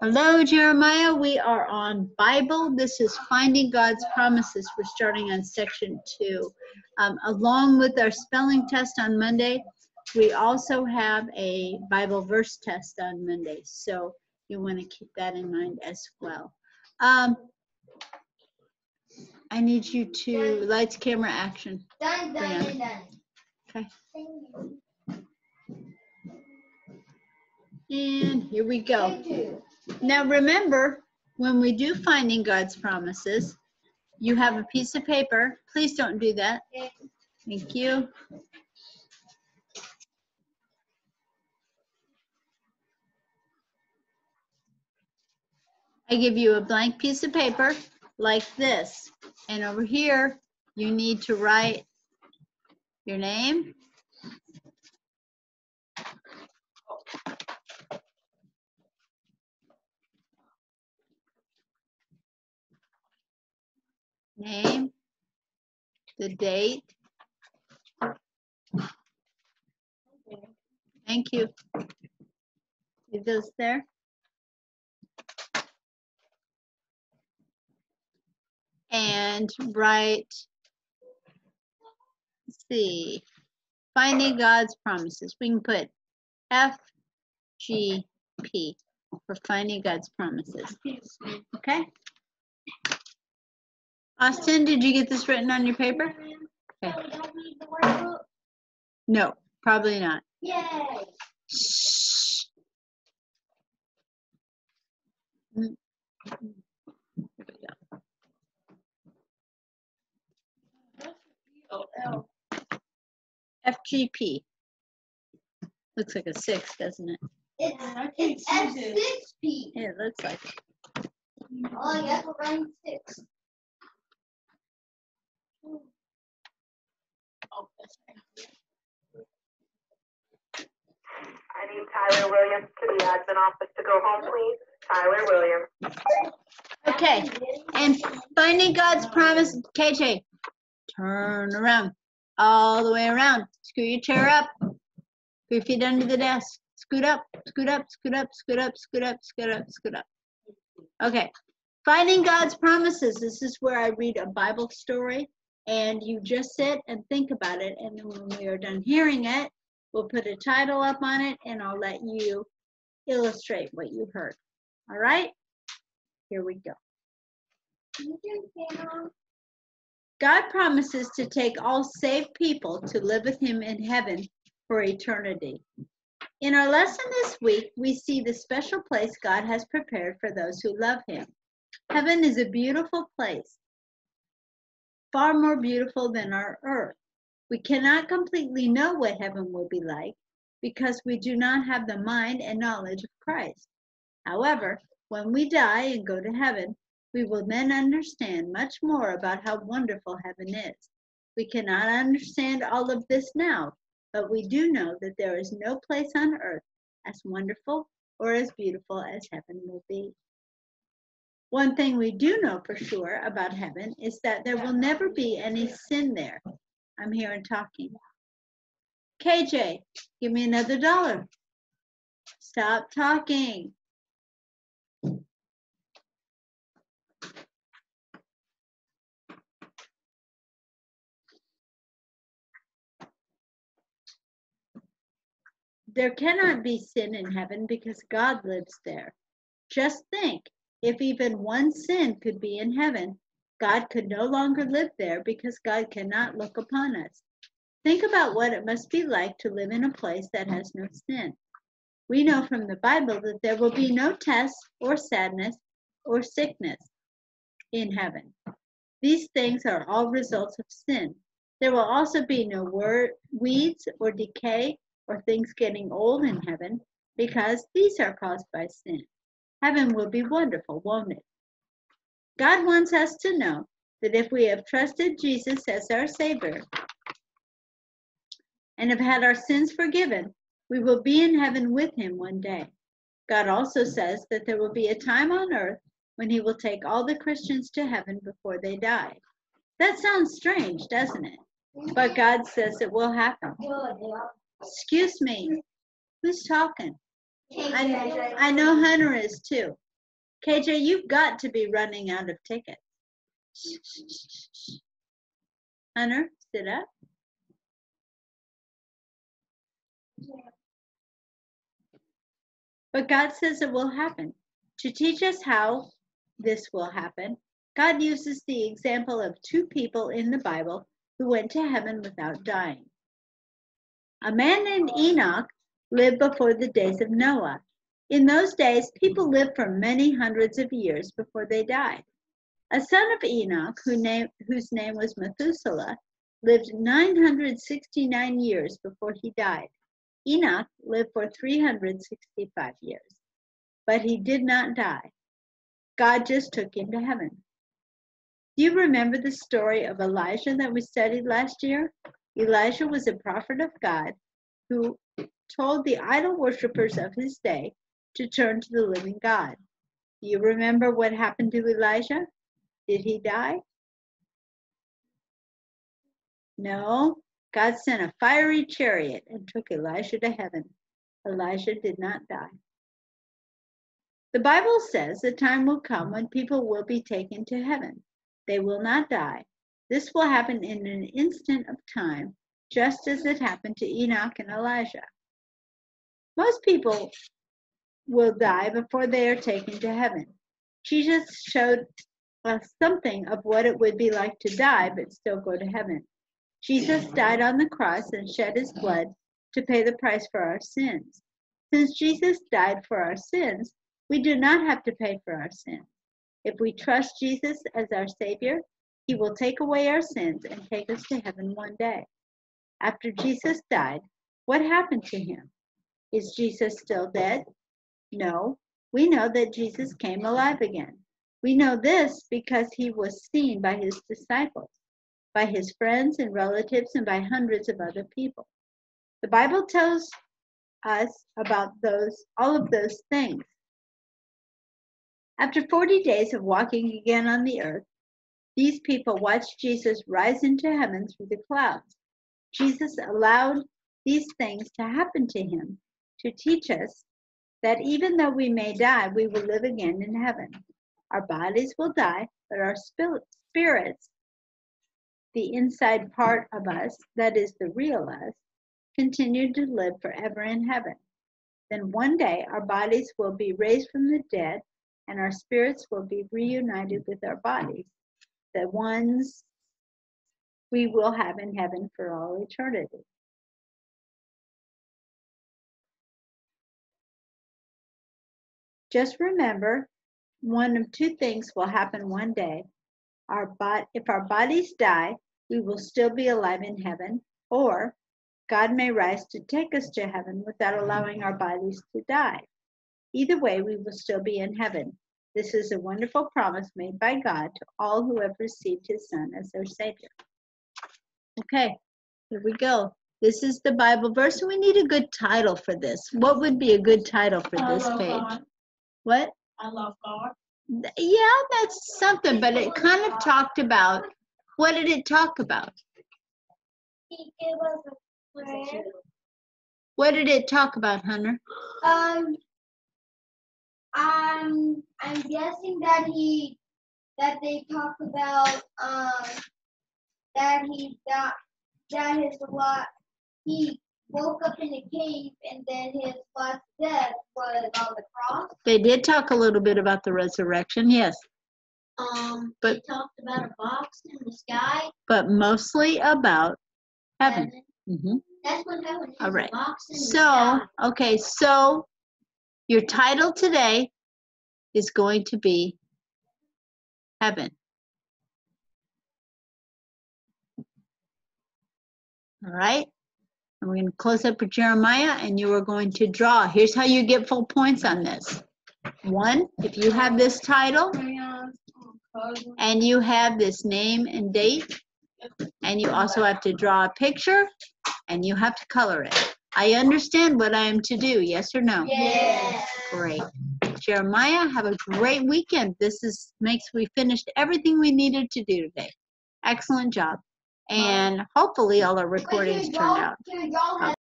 Hello, Jeremiah. We are on Bible. This is Finding God's Promises. We're starting on section two. Um, along with our spelling test on Monday, we also have a Bible verse test on Monday. So you want to keep that in mind as well. Um, I need you to lights, camera, action. Done, done, done. Okay. Thank you. And here we go. Now remember, when we do finding God's promises, you have a piece of paper. Please don't do that. Thank you. I give you a blank piece of paper like this. And over here, you need to write your name. Name, the date. Thank you. Leave those there. And write, see, finding God's promises. We can put F, G, P for finding God's promises. Okay? Austin, did you get this written on your paper? Okay. So we don't need the workbook? No, probably not. Yay. Shh. Here we go. FGP. Looks like a six, doesn't it? It's, it's F six P. Yeah, it looks like it. Oh, I guess we're running six. I need Tyler Williams to the admin office to go home, please. Tyler Williams. Okay, and finding God's promise, KJ, turn around, all the way around. Screw your chair up. Put your feet under the desk. Scoot up, scoot up, scoot up, scoot up, scoot up, scoot up, scoot up. Okay, finding God's promises. This is where I read a Bible story, and you just sit and think about it. And then when we are done hearing it, we'll put a title up on it, and I'll let you illustrate what you heard. All right? Here we go. God promises to take all saved people to live with Him in heaven for eternity. In our lesson this week, we see the special place God has prepared for those who love Him. Heaven is a beautiful place, far more beautiful than our earth. We cannot completely know what heaven will be like because we do not have the mind and knowledge of Christ. However, when we die and go to heaven, we will then understand much more about how wonderful heaven is. We cannot understand all of this now, but we do know that there is no place on earth as wonderful or as beautiful as heaven will be. One thing we do know for sure about heaven is that there will never be any sin there. I'm here and talking. KJ, give me another dollar. Stop talking. There cannot be sin in heaven because God lives there. Just think if even one sin could be in heaven, God could no longer live there because God cannot look upon us. Think about what it must be like to live in a place that has no sin. We know from the Bible that there will be no tests or sadness or sickness in heaven. These things are all results of sin. There will also be no word, weeds or decay or things getting old in heaven because these are caused by sin. Heaven will be wonderful, won't it? God wants us to know that if we have trusted Jesus as our Savior and have had our sins forgiven, we will be in heaven with Him one day. God also says that there will be a time on earth when He will take all the Christians to heaven before they die. That sounds strange, doesn't it? But God says it will happen. Excuse me. Who's talking? I know, I know Hunter is too. KJ, you've got to be running out of tickets. Hunter, sit up. But God says it will happen. To teach us how this will happen, God uses the example of two people in the Bible who went to heaven without dying. A man named Enoch lived before the days of Noah. In those days, people lived for many hundreds of years before they died. A son of Enoch, who name, whose name was Methuselah, lived 969 years before he died. Enoch lived for 365 years, but he did not die. God just took him to heaven. Do you remember the story of Elijah that we studied last year? Elijah was a prophet of God who told the idol worshippers of his day to turn to the living God. Do you remember what happened to Elijah? Did he die? No. God sent a fiery chariot and took Elijah to heaven. Elijah did not die. The Bible says the time will come when people will be taken to heaven. They will not die. This will happen in an instant of time, just as it happened to Enoch and Elijah. Most people will die before they are taken to heaven. Jesus showed us something of what it would be like to die but still go to heaven. Jesus died on the cross and shed his blood to pay the price for our sins. Since Jesus died for our sins, we do not have to pay for our sins. If we trust Jesus as our Savior, he will take away our sins and take us to heaven one day. After Jesus died, what happened to him? Is Jesus still dead? No. We know that Jesus came alive again. We know this because he was seen by his disciples, by his friends and relatives, and by hundreds of other people. The Bible tells us about those all of those things. After 40 days of walking again on the earth, these people watched Jesus rise into heaven through the clouds. Jesus allowed these things to happen to him to teach us that even though we may die, we will live again in heaven. Our bodies will die, but our spirits, the inside part of us, that is the real us, continue to live forever in heaven. Then one day our bodies will be raised from the dead and our spirits will be reunited with our bodies, the ones we will have in heaven for all eternity. Just remember, one of two things will happen one day. Our if our bodies die, we will still be alive in heaven, or God may rise to take us to heaven without allowing our bodies to die. Either way, we will still be in heaven. This is a wonderful promise made by God to all who have received his Son as their Savior. Okay, here we go. This is the Bible verse, and we need a good title for this. What would be a good title for this page? What? I love God. Yeah, that's something, but it kind of talked about, what did it talk about? He gave us a prayer. What did it talk about, Hunter? Um, I'm I'm guessing that he that they talk about um that he that that his lot he woke up in a cave and then his last death was on the cross. They did talk a little bit about the resurrection, yes, Um, But- they talked about a box in the sky. but mostly about heaven. Mm-hmm. That's what happened. All There's a box in the So, okay, so your title today is going to be Heaven. All right? And we're going to close up with Jeremiah and you are going to draw. Here's how you get full points on this. One, if you have this title and you have this name and date, and you also have to draw a picture and you have to color it. I understand what I am to do, yes or no? Yes. Great. Jeremiah, have a great weekend. This is makes we finished everything we needed to do today. Excellent job. And hopefully all our recordings turned out.